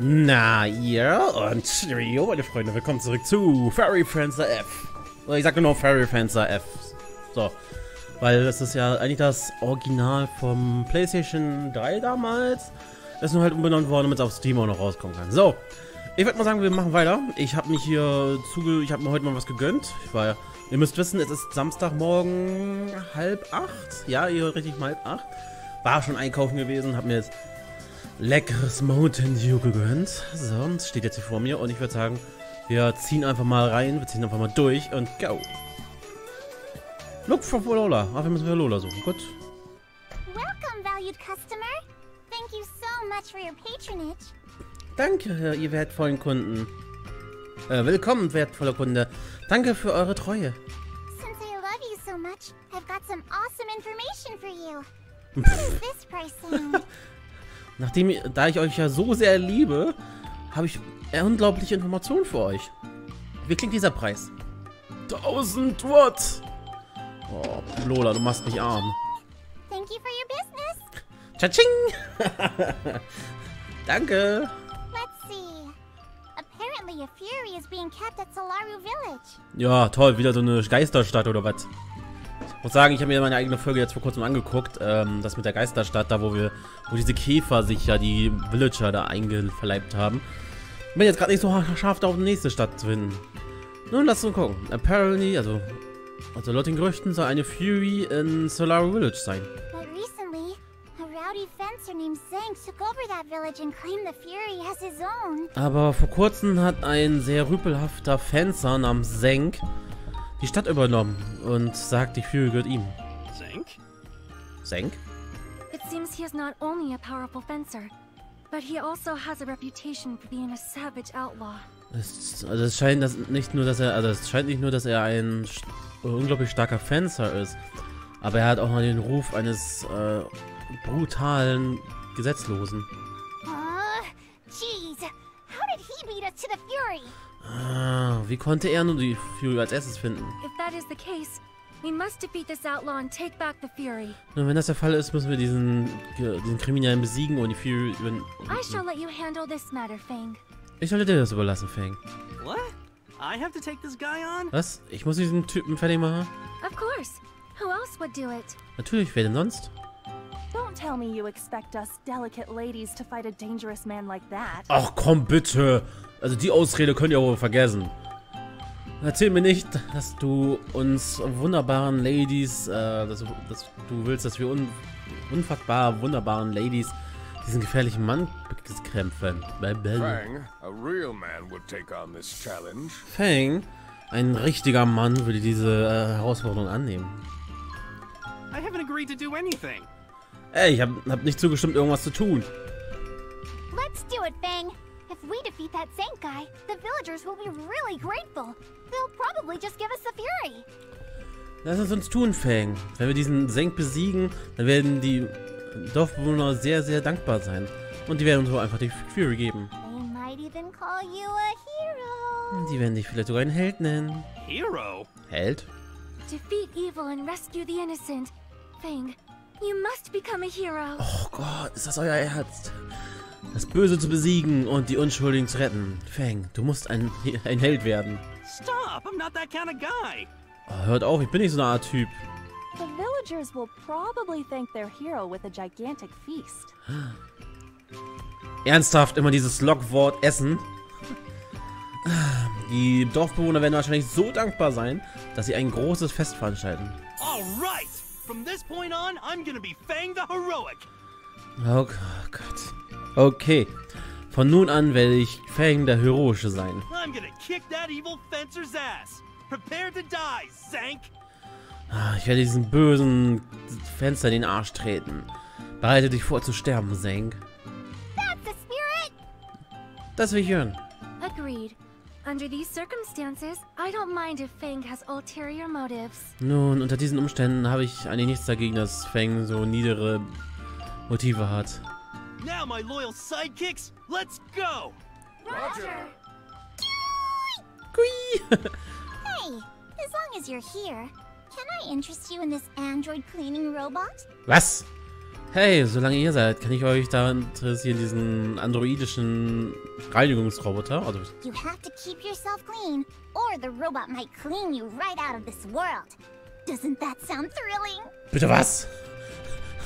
Na, ihr und Trio, meine Freunde, willkommen zurück zu Fairy Fencer F. Ich sag nur Fairy Fencer F. So. Weil das ist ja eigentlich das Original vom PlayStation 3 damals. Das ist nur halt umbenannt worden, damit es auf Steam auch noch rauskommen kann. So. Ich würde mal sagen, wir machen weiter. Ich habe mich hier zuge... Ich habe mir heute mal was gegönnt. Ich war. Ihr müsst wissen, es ist Samstagmorgen halb acht. Ja, ihr hört richtig mal halb acht. War schon einkaufen gewesen, hab mir jetzt leckeres Mountain Dew gegönnt. So, steht jetzt hier vor mir und ich würde sagen, wir ziehen einfach mal rein, wir ziehen einfach mal durch und go. Look for Lola. Ach, wir müssen für Lola suchen. Gut. Welcome, valued customer. Thank you so much for your patronage. Danke, ihr wertvollen Kunden. Äh, willkommen, wertvoller Kunde. Danke für eure Treue. Since I love you so much, I've got some awesome information for you. What does this price sound? Nachdem, da ich euch ja so sehr liebe, habe ich unglaubliche Informationen für euch. Wie klingt dieser Preis? 1000 Watt! Oh, Lola, du machst mich arm. Thank you for your business. Tschatsching! Danke! Let's see. Apparently a Fury is being kept at Solaru Village. Ja, toll, wieder so eine Geisterstadt oder was? Ich muss sagen, ich habe mir meine eigene Folge jetzt vor kurzem angeguckt, ähm, das mit der Geisterstadt, da wo wir, wo diese Käfer sich ja die Villager da eingeverleibt haben. Bin jetzt gerade nicht so scharf auf die nächste Stadt zu finden. Nun, lass uns gucken. Apparently, also, also laut den Gerüchten soll eine Fury in Solar Village sein. But recently, a rowdy fencer named Zank took over that village and claimed the Fury as his own. Aber vor kurzem hat ein sehr rüpelhafter Fencer namens Zenk die Stadt übernommen und sagt, die Fury gehört ihm. Zank? Zenk? It seems he is not only a powerful fencer, but he also has a reputation for being a savage outlaw. Es, also es scheint dass nicht nur, dass er, also es scheint nicht nur, dass er ein unglaublich starker Fencer ist, aber er hat auch noch den Ruf eines äh, brutalen Gesetzlosen. Uh, jeez. How did he beat us to the Fury? Ah, wie konnte er nur die Fury als erstes finden? Nun, wenn das der Fall ist, müssen wir diesen, diesen Kriminellen besiegen und die Fury über... I shall let you handle this matter, Fang. Ich sollte dir das überlassen, Fang. What? I have to take this guy on? Was? Ich muss diesen Typen fertig machen? Of course. Who else would do it? Natürlich, wer denn sonst? Don't tell me you expect us delicate ladies to fight a dangerous man like that. Ach komm bitte. Also die Ausrede könnt ihr wohl vergessen. Erzähl mir nicht, dass du uns wunderbaren Ladies, äh, dass, du- dass du willst, dass wir un, unfassbar wunderbaren Ladies diesen gefährlichen Mann bekämpfen. Fang, a real man would take on this challenge. Fang, ein richtiger Mann, würde diese äh, Herausforderung annehmen. I haven't agreed to do anything. Ey, ich hab, hab nicht zugestimmt, irgendwas zu tun. Let's do it, Fang. If we defeat that Zank guy, the villagers will be really grateful. They'll probably just give us the Fury. Lass es uns tun, Fang. Wenn wir diesen Senk besiegen, dann werden die Dorfbewohner sehr, sehr dankbar sein. Und die werden uns wohl einfach die Fury geben. They might even call you a hero. Die werden dich vielleicht sogar einen Held nennen. Hero? Held? Defeat evil and rescue the innocent. Fang, you must become a hero. Oh Gott, ist das euer Ernst? Das Böse zu besiegen und die Unschuldigen zu retten. Fang, du musst ein, ein Held werden. Stop! I'm not that kind of guy. Oh, hört auf, ich bin nicht so eine Art Typ. The villagers will probably thank their hero with a gigantic feast. Ernsthaft immer dieses Lockwort Essen. Die Dorfbewohner werden wahrscheinlich so dankbar sein, dass sie ein großes Fest veranstalten. All right. From this point on, I'm gonna be Fang the Heroic. Oh Gott. Okay. Von nun an werde ich Fang der Heroische sein. I'm gonna kick that evil fencer's ass. Prepare to die, Zank. Ah, Ich werde diesen bösen Fenster in den Arsch treten. Bereite dich vor zu sterben, Zank. Das will ich hören. Agreed. Under these circumstances, I don't mind if Fang has ulterior motives. Nun, unter diesen Umständen habe ich eigentlich nichts dagegen, dass Fang so niedere Motive hat. Now, my loyal sidekicks, let's go. Kui! Hey, as long as you're here, can I interest you in this android cleaning robot? Was? Hey, solange ihr seid, kann ich euch da interessieren, diesen androidischen Reinigungsroboter? Also, You have to keep yourself clean, or the robot might clean you right out of this world. Doesn't that sound thrilling? bitte was?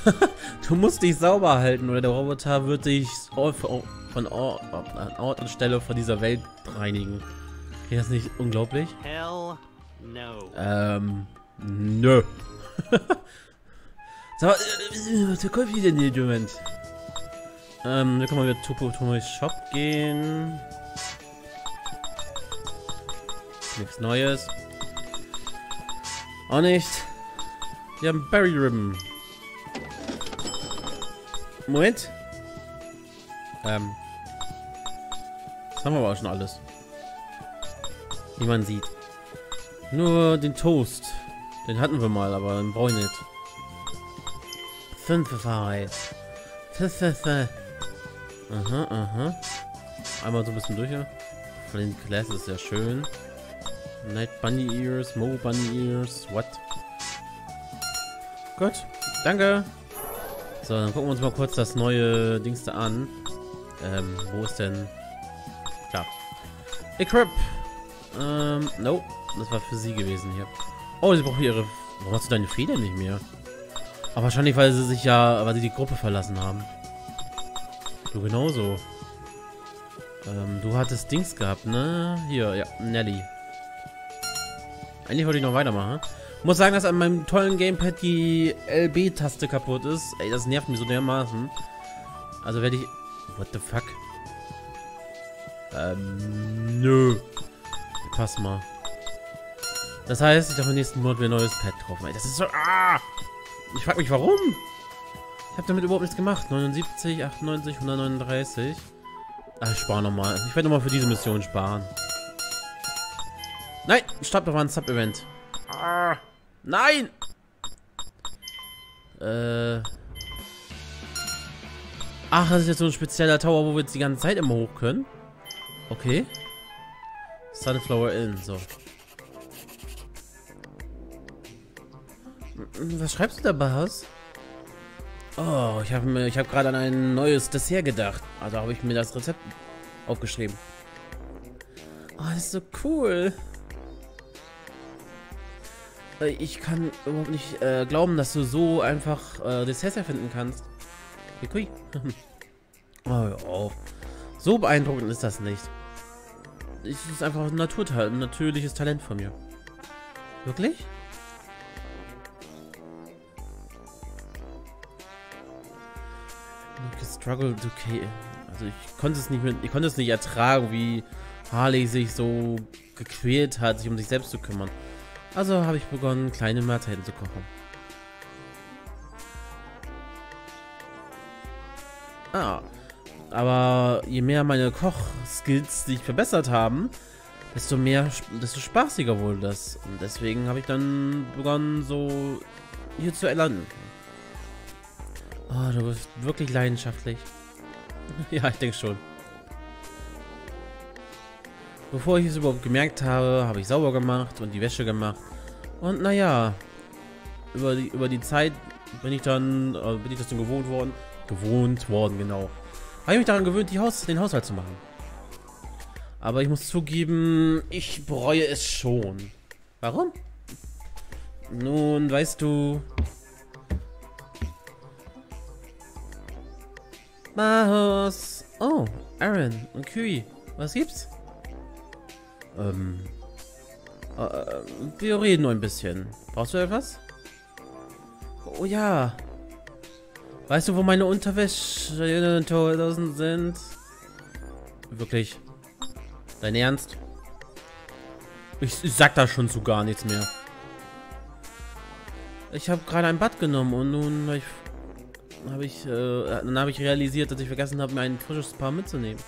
du musst dich sauber halten oder der Roboter wird dich von Ort, an Ort und Stelle von dieser Welt reinigen. Ist das nicht unglaublich? Hell no. Ähm, nö. so, äh, was verkauft ihr denn hier, Moment? Ähm, wir können mal wieder zu Tomo's Shop gehen. Nichts Neues. Auch nicht. Wir haben Berry Ribbon. Moment. Ähm. Das haben wir aber auch schon alles. Wie man sieht. Nur den Toast. Den hatten wir mal, aber den brauche ich nicht. Fünf Five. Aha, aha. Einmal so ein bisschen durch hier. Flint Glass ist sehr schön. Night Bunny Ears, Mo Bunny Ears, what? Gut, danke. So, dann gucken wir uns mal kurz das neue Dings da an. Ähm, wo ist denn... Klar. Equip. Ähm, nope. Das war für sie gewesen hier. Oh, sie braucht ihre... Warum hast du deine Feder nicht mehr? Aber wahrscheinlich, weil sie sich ja... Weil sie die Gruppe verlassen haben. Du genauso. Ähm, du hattest Dings gehabt, ne? Hier, ja, Nelly. Eigentlich wollte ich noch weitermachen. Muss sagen, dass an meinem tollen Gamepad die LB-Taste kaputt ist. Ey, das nervt mich so dermaßen. Also werde ich... What the fuck? Ähm, nö. Pass mal. Das heißt, ich darf im nächsten Monat wieder ein neues Pad kaufen. Ey, das ist so... Ah! Ich frag mich, warum? Ich habe damit überhaupt nichts gemacht. 79, 98, 139. Ach, ich spare nochmal. Ich werde nochmal für diese Mission sparen. Nein! Stopp, da war ein Sub-Event. Ah, nein! Äh... Ach, das ist jetzt so ein spezieller Tower, wo wir jetzt die ganze Zeit immer hoch können. Okay. Sunflower Inn, so. Was schreibst du da, Bahas? Oh, ich habe ich habe gerade an ein neues Dessert gedacht. Also habe ich mir das Rezept aufgeschrieben. Oh, das ist so cool. Äh, Ich kann überhaupt nicht äh, glauben, dass du so einfach äh, Desserts erfinden kannst. Kui. oh, hör. So beeindruckend ist das nicht. Es ist einfach ein Naturtal ein natürliches Talent von mir. Wirklich? Struggle K. Also ich konnte es nicht mit, ich konnte es nicht ertragen, wie Harley sich so gequält hat, sich um sich selbst zu kümmern. Also habe ich begonnen, kleine Mahlzeiten zu kochen. Ah. Aber je mehr meine Kochskills sich verbessert haben, desto mehr, desto spaßiger wurde das. Und deswegen habe ich dann begonnen, so hier zu erlanden. Oh, du bist wirklich leidenschaftlich. ja, ich denke schon. Bevor ich es überhaupt gemerkt habe, habe ich sauber gemacht und die Wäsche gemacht. Und naja, über die, über die Zeit bin ich dann, äh, bin ich das dann gewohnt worden. Gewohnt worden, genau. Habe ich mich daran gewöhnt, Haus, den Haushalt zu machen. Aber ich muss zugeben, ich bereue es schon. Warum? Nun, weißt du... Mahos. Oh, Aaron und Kui. Was gibt's? Ähm. Äh, wir reden nur ein bisschen. Brauchst du etwas? Oh ja. Weißt du, wo meine Unterwäsche sind? Wirklich. Dein Ernst? Ich, ich sag da schon zu gar nichts mehr. Ich habe gerade ein Bad genommen und nun habe ich, hab ich, äh, dann ich realisiert, dass ich vergessen habe, mir ein frisches Paar mitzunehmen.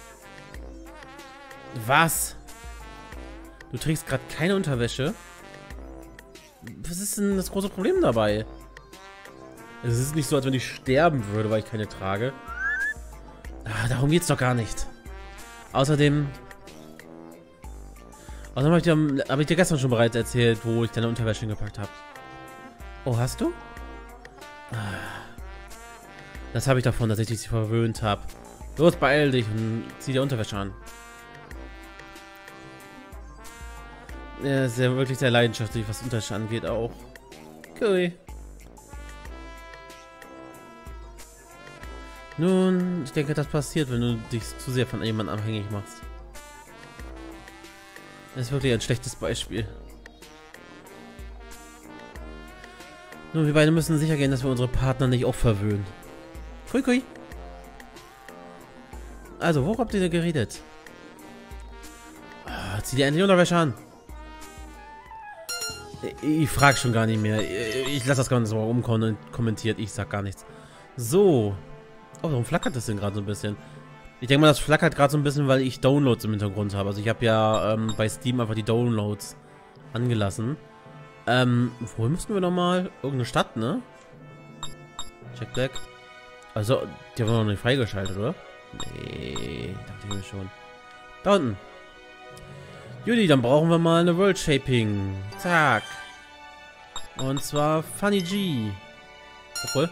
Was? Du trägst gerade keine Unterwäsche? Was ist denn das große Problem dabei? Es ist nicht so, als wenn ich sterben würde, weil ich keine trage. Ah, darum geht's doch gar nicht. Außerdem... Außerdem habe ich, dir, hab ich dir gestern schon bereits erzählt, wo ich deine Unterwäsche gepackt habe. Oh, hast du? Ah. Das habe ich davon, dass ich dich verwöhnt habe. Los, beeil dich und zieh dir Unterwäsche an. Ja wirklich sehr leidenschaftlich, was Unterwäsche angeht auch. Cool. Nun, ich denke, das passiert, wenn du dich zu sehr von jemandem abhängig machst. Das ist wirklich ein schlechtes Beispiel. Nun, wir beide müssen sicher gehen, dass wir unsere Partner nicht auch verwöhnen. Kui kui. Also, wo habt ihr denn geredet? Ah, zieh dir endlich Unterwäsche an. Ich, ich frag schon gar nicht mehr. Ich lasse das Ganze mal umkommentiert. Ich sag gar nichts. So. Oh, warum flackert das denn gerade so ein bisschen? Ich denke mal, das flackert gerade so ein bisschen, weil ich Downloads im Hintergrund habe. Also ich habe ja ähm, bei Steam einfach die Downloads angelassen. Ähm, wo müssten wir nochmal? Irgendeine Stadt, ne? Check back. Also, die haben wir noch nicht freigeschaltet, oder? Nee, dachte ich mir schon. Da unten. Judy, dann brauchen wir mal eine World Shaping. Zack. Und zwar Funny G. Obwohl.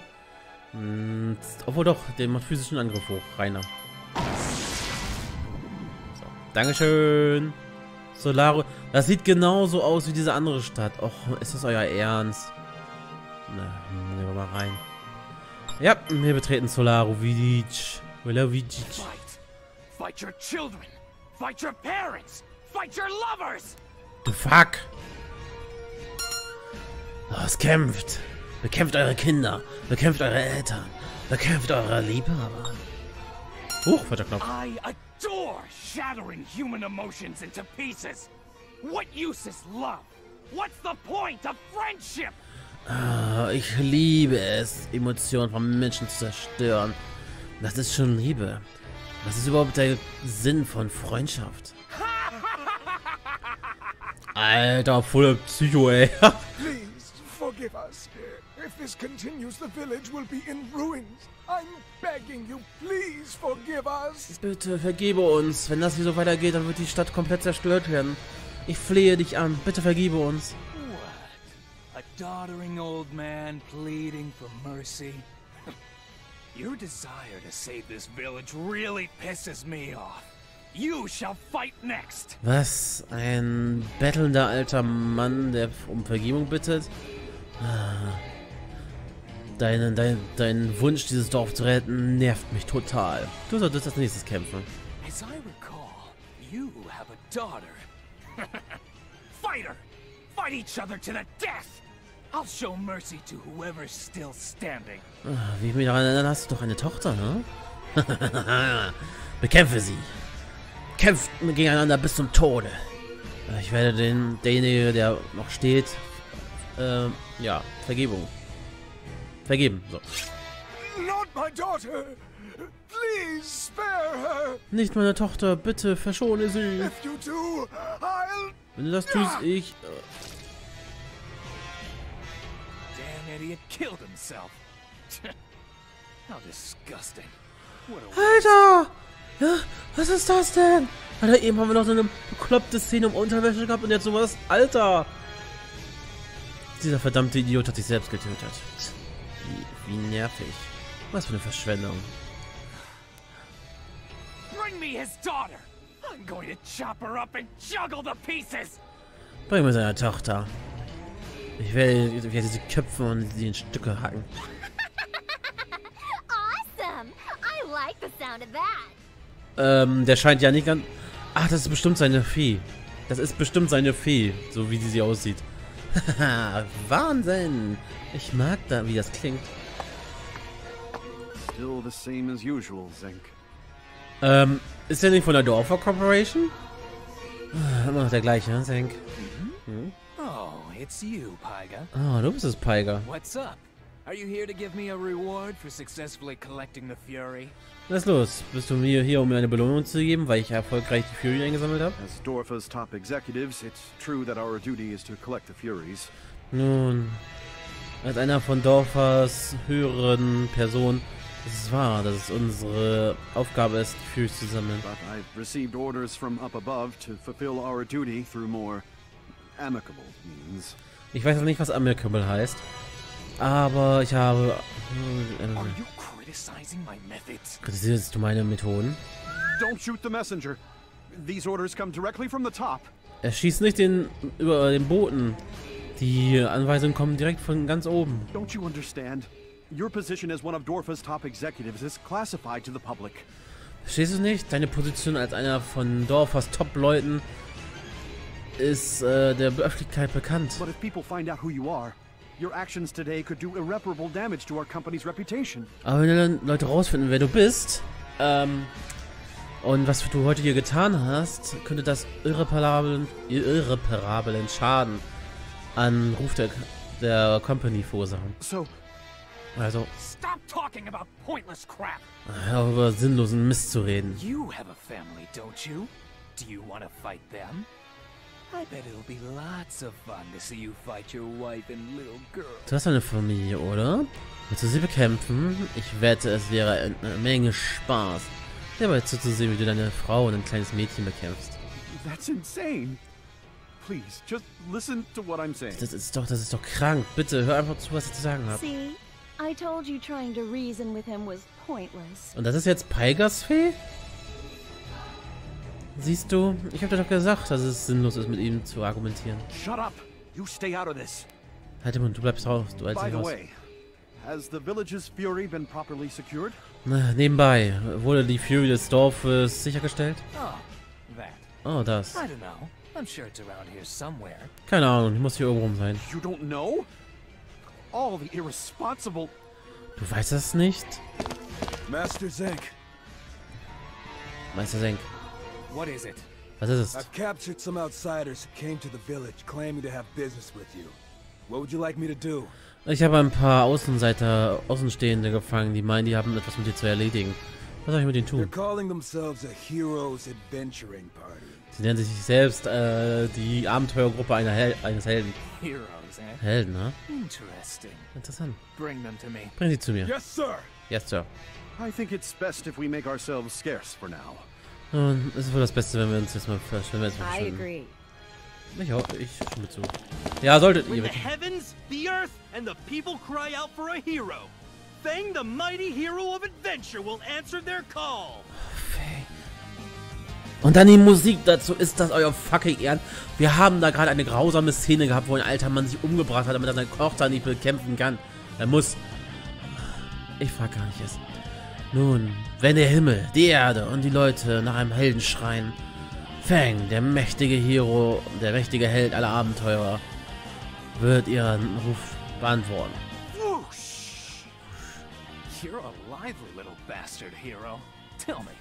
Hm, obwohl doch, der macht physischen Angriff hoch. Rainer. So. Dankeschön. Solaro. Das sieht genauso aus wie diese andere Stadt. Och, ist das euer Ernst? Na, nehmen wir mal rein. Ja, wir betreten Solaro Vidic. Vidic. Fight. Fight your children. Fight your parents. Fight your lovers. The fuck? Los, kämpft. Bekämpft eure Kinder. Bekämpft eure Eltern. Bekämpft eure Liebhaber. Huch, falscher Knopf. I adore shattering human emotions into pieces. What use is love? What's the point of friendship? Ah, ich liebe es, Emotionen von Menschen zu zerstören. Das ist schon Liebe. Was ist überhaupt der Sinn von Freundschaft? Alter, voller Psycho, ey. Forgive us. If this continues, the village will be in ruins. I'm begging you, please forgive us. Bitte vergebe uns. Wenn das hier so weitergeht, dann wird die Stadt komplett zerstört werden. Ich flehe dich an. Bitte vergebe uns. What? A doddering old man pleading for mercy? Your desire to save this village really pisses me off. You shall fight next. Was? Ein bettelnder alter Mann, der um Vergebung bittet? Dein, dein, dein Wunsch, dieses Dorf zu retten, nervt mich total. Du solltest als nächstes kämpfen. As I recall, you have a daughter. Fight her! Fight each other to the death! I'll show mercy to whoever's still standing. Ah, Wie ich mich daran erinnere, hast du doch eine Tochter, ne? Bekämpfe sie. Kämpft gegeneinander bis zum Tode. Ich werde den, derjenige, der noch steht, äh, ja, Vergebung. Vergeben. So. Nicht meine Tochter, bitte verschone sie. Do. Wenn du das tust, ich. Äh, Damn idiot killed himself. How disgusting. What a Alter! Ja, was ist das denn? Alter, eben haben wir noch so eine bekloppte Szene um Unterwäsche gehabt und jetzt sowas. Alter! Dieser verdammte Idiot hat sich selbst getötet. Wie, wie nervig. Was für eine Verschwendung. Bring me his daughter! I'm going to chop her up and juggle the pieces! Bring mir seine Tochter. Ich werde, ich werde sie köpfen und sie in Stücke hacken. Awesome! I like the sound of that. Ähm, der scheint ja nicht ganz... Ach, das ist bestimmt seine Fee. Das ist bestimmt seine Fee, so wie sie sie aussieht. Haha, Wahnsinn! Ich mag da, wie das klingt. Still the same as usual, Zenk. Ähm, ist der nicht von der Dorfer Corporation? Ah, Immer noch der gleiche, ne, Senk? Oh, it's you, Pyga. Ah, du bist es, Piger. What's up? Are you here to give me a reward for successfully collecting the Fury? Lass los. Bist du mir hier, um mir eine Belohnung zu geben, weil ich erfolgreich die Fury eingesammelt habe? As Dorfa's top executives, it's true that our duty is to collect the Furies. Nun, als einer von Dorfers höheren Personen ist es wahr, dass es unsere Aufgabe ist, die Furies zu sammeln. But I've received orders from up above to fulfill our duty through more amicable means. Ich weiß noch nicht, was Amicable heißt. Aber ich habe... Methods? Kritisierst du meine Methoden? Don't shoot the messenger. These orders come directly from the top. Er schießt nicht den, über den Boten. Die Anweisungen kommen direkt von ganz oben. Don't you understand? Your position as one of Dorfa's top executives is classified to the public. Verstehst du nicht? Deine Position als einer von Dorfers Top-Leuten ist äh, der Öffentlichkeit bekannt. But if people find out who you are, your actions today could do irreparable damage to our company's reputation. Aber wenn dann Leute rausfinden, wer du bist, ähm, und was du heute hier getan hast, könnte das irreparablen, irreparablen Schaden an Ruf der, der Company verursachen. So, Also, Stop talking about pointless crap! hör über sinnlosen Mist zu reden. You have a family, don't you? Do you want to fight them? I bet it'll be lots of fun to see you fight your wife and little girl. Du hast eine Familie, oder? Willst du sie bekämpfen? Ich wette, es wäre eine Menge Spaß, dabei zuzusehen, wie du deine Frau und ein kleines Mädchen bekämpfst. that's insane. Please, just listen to what I'm saying. Das ist doch, das ist doch krank. Bitte, hör einfach zu, was ich zu sagen habe. See? I told you trying to reason with him was pointless. Und das ist jetzt Peigas Fee? Siehst du, ich habe dir doch gesagt, dass es sinnlos ist, mit ihm zu argumentieren. Shut up! You stay out of this. Halt den Mund, du bleibst raus, du the raus. has the village's fury been properly secured? Na, nebenbei, wurde die Fury des Dorfes sichergestellt? Oh, das. Keine Ahnung, die muss hier irgendwo rum sein. You don't know? All the irresponsible. Du weißt das nicht? Master Zank, Meister Senk, What is it? was ist es? I've captured some outsiders who came to the village claiming to have business with you. What would you like me to do? Ich habe ein paar Außenseiter, Außenstehende gefangen, die meinen, die haben etwas mit dir zu erledigen. Was soll ich mit ihnen They're tun? calling themselves a Heroes Adventuring Party. Sie nennen sich selbst äh, die Abenteuergruppe einer Hel eines Helden. Heroes, eh? Helden, ne? Interesting. Interessant. Bring them to me. Bring sie zu mir. Yes, sir! Yes, Sir. I think it's best if we make ourselves scarce for now. Und es ist wohl das Beste, wenn wir uns jetzt mal wenn wir jetzt mal. Ich auch, ich stimme zu. Ja, solltet ihr the wirklich. heavens, the earth, and the people cry out for a hero, Fang, the mighty hero of adventure, will answer their call. Und dann die Musik dazu, ist das euer fucking Ehren? Wir haben da gerade eine grausame Szene gehabt, wo ein alter Mann sich umgebracht hat, damit er seine Tochter nicht bekämpfen kann. Er muss. Ich frag gar nicht erst. Nun, wenn der Himmel, die Erde und die Leute nach einem Helden schreien, Fang, der mächtige Hero, der mächtige Held aller Abenteurer, wird ihren Ruf beantworten. You're a lively little bastard, hero. Tell me,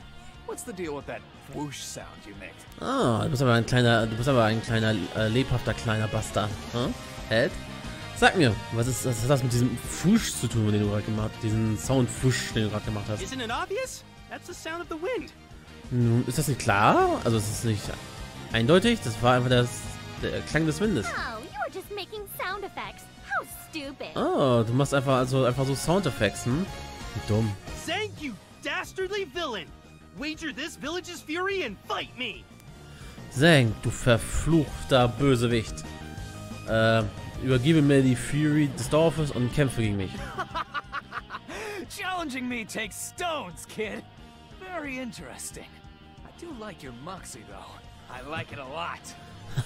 what's the deal with that whoosh sound you make? Ah, du bist aber ein kleiner, du bist aber ein kleiner, äh, lebhafter kleiner Bastard. Hm? Held? Sag mir, was ist, was hat das mit diesem Fusch zu tun, den du gerade gemacht hast? Diesen Soundfusch, den du gerade gemacht hast. Isn't it obvious? That's the sound of the wind. Nun, ist das nicht klar? Also, es ist nicht eindeutig? Das war einfach das, der Klang des Windes. Oh, you just making sound effects. How stupid. Oh, du machst einfach, also, einfach so Soundeffekte, hm? Wie dumm. Thank you, dastardly villain. Wager this village's fury and fight me. Zang, du verfluchter Bösewicht. Äh, übergebe mir die Fury des Dorfes und kämpfe gegen mich. Challenging me takes stones, kid. Very interesting. I do like your moxie, though. I like it a lot.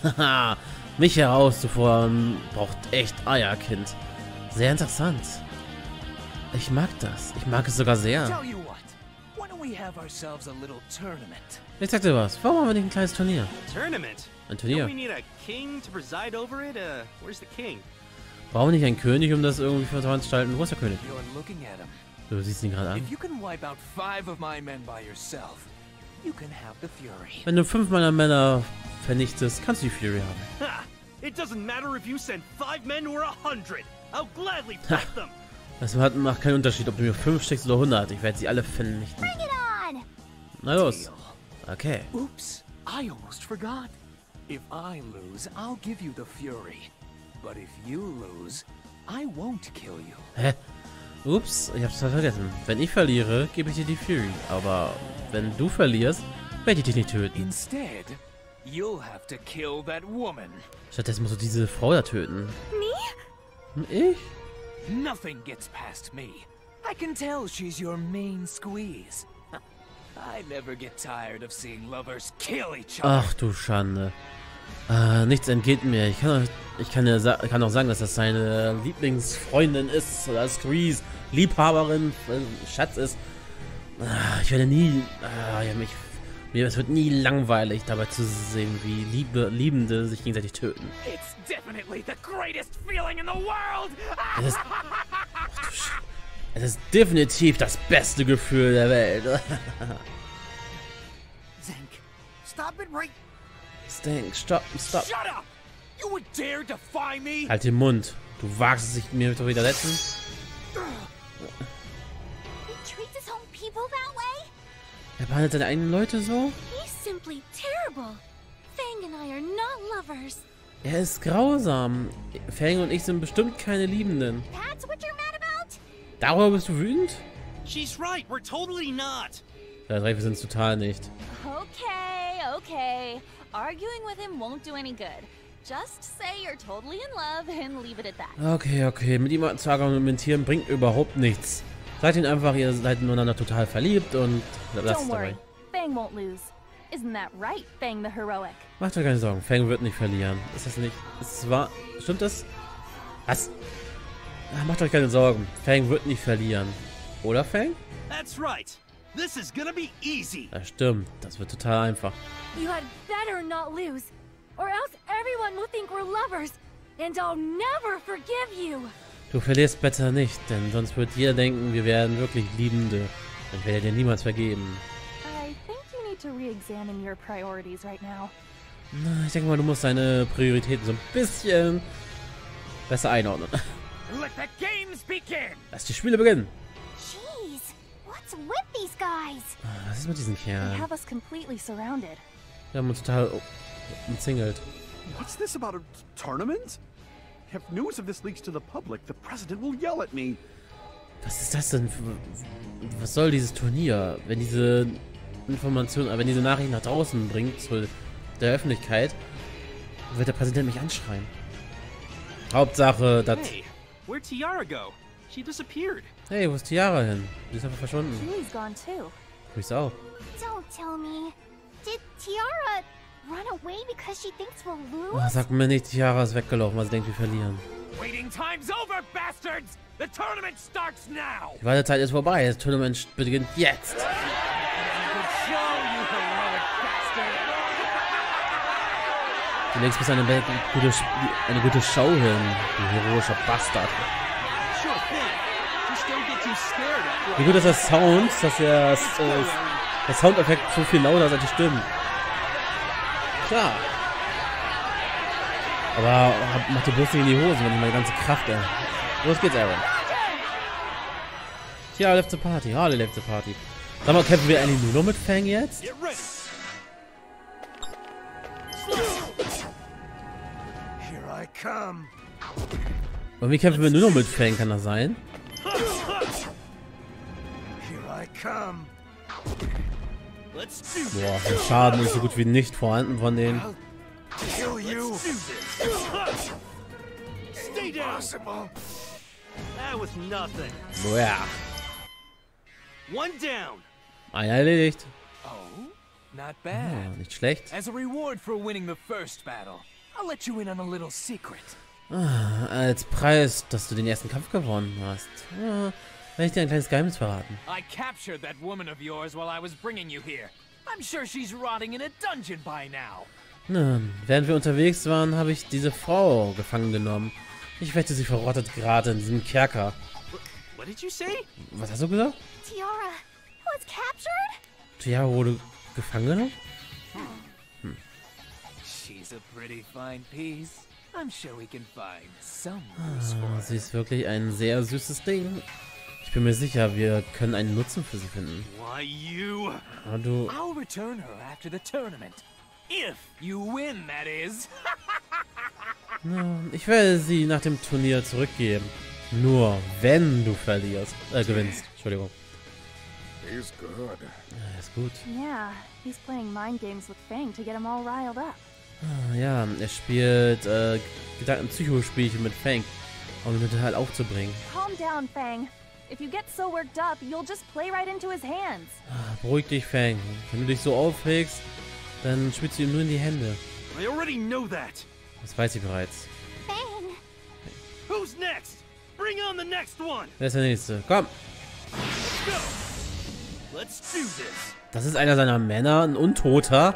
Haha, mich herauszufordern braucht echt Eier, Kind. Sehr interessant. Ich mag das. Ich mag es sogar sehr. Ich sag dir was. Warum haben wir nicht ein kleines Turnier? Tournament. Ein Turnier. we need a king to preside over it? Uh, where's the king? Brauchen wir nicht einen König, um das irgendwie veranstalten? Wo ist der König? Du siehst ihn gerade an. If you can wipe out five of my men by yourself, you can have the fury. Wenn du fünf meiner Männer vernichtest, kannst du die Fury haben. Ha! It doesn't matter if you send five men or a hundred. I'll gladly fight them. Das macht, macht keinen Unterschied, ob du mir fünf schickst oder hundert. Ich werde sie alle vernichten. Na los. Okay. Oops, I almost forgot. If I lose, I'll give you the fury. But if you lose, I won't kill you. Hä? Ups, ich hab's vergessen. Wenn ich verliere, gebe ich dir die Fury. Aber wenn du verlierst, werde ich dich nicht töten. Instead, you'll have to kill that woman. Stattdessen musst du diese Frau da töten. Me? Ich? Nothing gets past me. I can tell she's your main squeeze. I never get tired of seeing lovers kill each other. Ach du Schande. Äh, nichts entgeht mir. Ich kann, auch- ich kann, ja kann auch sagen, dass das seine Lieblingsfreundin ist. Oder Squeeze, Liebhaberin, äh, Schatz ist. Ah, ich werde nie... Ah, ja, mich, mir es wird nie langweilig, dabei zu sehen, wie Liebe, Liebende sich gegenseitig töten. It's definitely the greatest feeling in the world! Es ist, es ist definitiv das beste Gefühl der Welt. Zank, stop it right. Stank, stopp, stopp. Shut up! You would dare defy me? Halt den Mund. Du wagst es, sich mir zu widersetzen? Er behandelt seine eigenen Leute so? Er ist grausam. Fang und ich sind bestimmt keine Liebenden. Darüber bist du wütend? She's right, we're totally not. Ja, drei, wir sind total nicht. Okay, okay. Arguing with him won't do any good. Just say you're totally in love and leave it at that. Okay, okay. Mit ihm zu argumentieren bringt überhaupt nichts. Seid ihn einfach, ihr seid ineinander total verliebt und lasst es Don't dabei. worry, Fang won't lose. Isn't that right, Fang the Heroic? Macht euch keine Sorgen, Fang wird nicht verlieren. Ist das nicht? Ist es wahr? Stimmt das? Was? Ah, Macht euch keine Sorgen, Fang wird nicht verlieren. Oder Fang? That's right. This is gonna be easy. Das stimmt, das wird total einfach. You had better not lose, or else everyone will think we're lovers, and I'll never forgive you. Du verlierst besser nicht, denn sonst wird jeder denken, wir wären wirklich Liebende. Ich werde dir niemals vergeben. I think you need to re-examine your priorities right now. Na, Ich denke mal, du musst deine Prioritäten so ein bisschen besser einordnen. Let the games begin! Lass die Spiele beginnen. What's with these guys? Ah, Was ist mit diesen They Kerlen? have us completely surrounded. Wir haben uns total umzingelt. What's this about a tournament? If news of this leaks to the public, the president will yell at me. Was ist das denn? für- Was soll dieses Turnier? Wenn diese Information, äh, wenn diese Nachricht nach draußen bringt, zu der Öffentlichkeit, wird der Präsident mich anschreien. Hauptsache, dass... Hey, where'd Tiara go? She disappeared. Hey, wo ist Tiara hin? Die ist einfach verschwunden. Julie's gone too. Ich auch. Don't tell me. Did Tiara run away because she thinks we'll Oh, lose? sag mir nicht, Tiara ist weggelaufen, weil sie denkt, wir verlieren. Waiting time's over, bastards! The tournament starts now! Die Wartezeit ist vorbei. Das Tournament beginnt jetzt. Du legst bis eine gute, eine gute Show hin, du heroischer Bastard. Sure thing. Just don't get too scared after Wie gut ist das Sound, dass der, äh, der Soundeffekt so viel lauter ist als die Stimmen. Klar. Aber hab- mach dir bloß nicht in die Hose, wenn ich meine ganze Kraft, ey. Los geht's, Aaron. Tja, left the party. Harley left the party. Sag mal, kämpfen wir eigentlich nur noch mit Fang jetzt? Get ready. Here I come. Und wie kämpfen wir nur noch mit Fang, kann das sein? Boah, der Schaden ist so gut wie nicht vorhanden von denen. Down. Einer erledigt. Oh? Ja, bad. nicht schlecht. As a reward for winning the first battle, I'll let you in on a little secret. Ah, als Preis, dass du den ersten Kampf gewonnen hast. Ja, werde ich dir ein kleines Geheimnis verraten. I captured that woman of yours while I was bringing you here. I'm sure she's rotting in a dungeon by now. Nun, während wir unterwegs waren, habe ich diese Frau gefangen genommen. Ich wette, sie verrottet gerade in diesem Kerker. What did you say? Was hast du gesagt? Tiara was captured? Tiara wurde gefangen genommen? She's a pretty fine piece. I'm sure we can find some Ah, her. sie ist wirklich ein sehr süßes Ding. Ich bin mir sicher, wir können einen Nutzen für sie finden. Why, you. Aber du... I'll return her after the tournament. If you win, that is. Na, ich werde sie nach dem Turnier zurückgeben. Nur wenn du verlierst. Äh, gewinnst. Entschuldigung. He's good. Ja, ist gut. Yeah, he's playing mind games with Fang to get him all riled up. Ah, Ja, er spielt äh, Gedanken-Psychospielchen mit Fang, um ihn total aufzubringen. Calm down, Fang. If you get so worked up, you'll just play right into his hands. Beruhig dich, Fang. Wenn du dich so aufregst, dann schwitzt du ihm nur in die Hände. I already know that. Das weiß ich bereits. Fang, Who's next? Bring on the next one. Wer ist der Nächste? Komm! Let's go. Let's do this. Das ist einer seiner Männer, ein Untoter.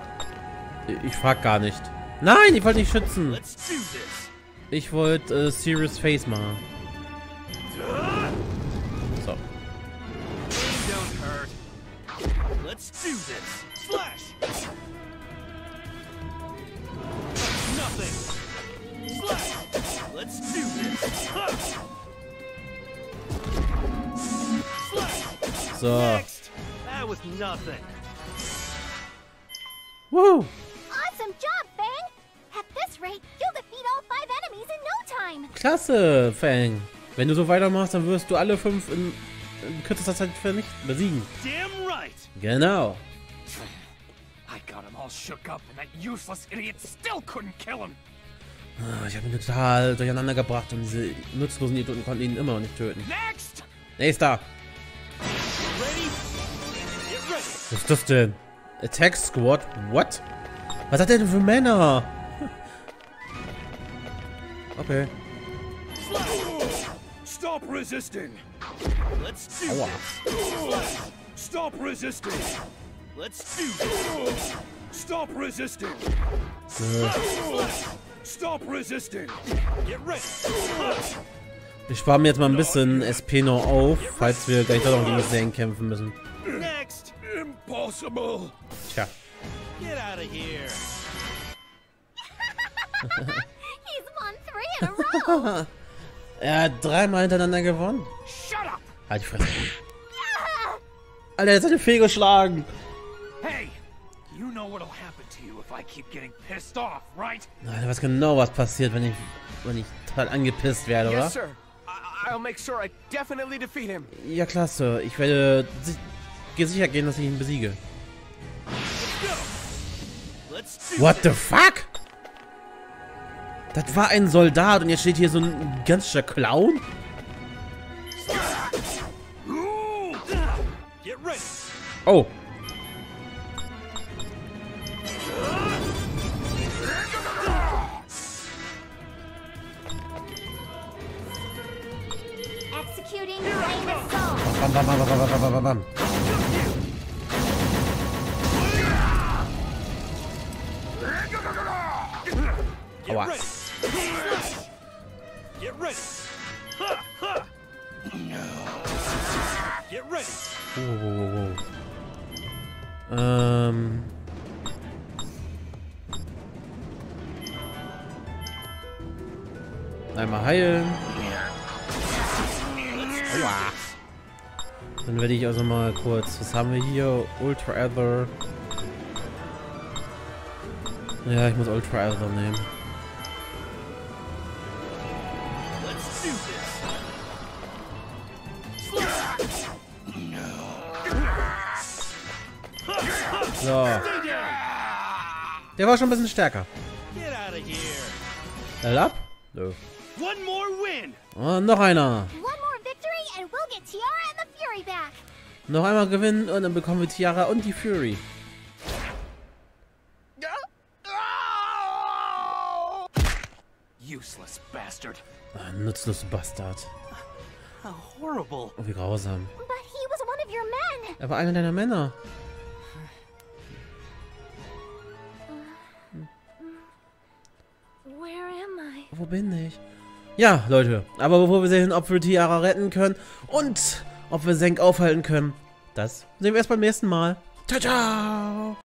Ich frag gar nicht. Nein, ich wollte nicht schützen. Ich wollte äh, Serious Face machen. So. Next. That was nothing. Woo! awesome job, Fang! At this rate, you'll defeat all five enemies in no time. Klasse, Fang. Wenn du so weitermachst, dann wirst du alle fünf in, in kürzester Zeit vernichten, besiegen. Damn right. Genau. I got him all shook up, and that useless idiot still couldn't kill him. Ah, Ich habe ihn total durcheinander gebracht und diese nutzlosen Idioten konnten ihn immer noch nicht töten. Next! Nächster. Was ist das denn? Attack Squad? What? Was hat der denn für Männer? Okay. Stop resisting! Let's do Aua. this. Stop resisting! Let's do this. Stop resisting! Nö. Stop resisting! Get ready. Ich spare mir jetzt mal ein bisschen SP noch auf, falls wir gleich doch noch gegen Zane kämpfen müssen. Next. Impossible! Tja. Get out of here. He's won three in a row. Er hat dreimal hintereinander gewonnen. Shut up! Halt die Fresse. Alter, er hat seine Fee geschlagen. Hey! You know what'll happen to you if I keep getting pissed off, right? Alter, was genau was passiert, wenn ich, wenn ich total angepisst werde, oder? Yes, sir. Ja, klasse. Ich werde sicher gehen, dass ich ihn besiege. What the fuck? Das war ein Soldat und jetzt steht hier so ein ganzer Clown? Oh. Bam, bam, bam, bam, bam, bam, bam, bam. Get Aua. ready. Get ready. Ha, ha. Get ready. Wow, wow, wow, wow. Ähm. Um. Einmal heilen. Aua. Dann werde ich also mal kurz. Was haben wir hier? Ultra Ether. Ja, ich muss Ultra Ether nehmen. So. Der war schon ein bisschen stärker. Level up? Nö. Win. Und noch einer. Noch einmal gewinnen und dann bekommen wir Tiara und die Fury. Useless bastard. Ah, nutzloser Bastard. How horrible. Oh, wie grausam. But he was one of your men. Er war einer deiner Männer. Where am I? Wo bin ich? Ja, Leute. Aber bevor wir sehen, ob wir Tiara retten können und ob wir Senk aufhalten können, das sehen wir erst beim nächsten Mal. Ciao, ciao.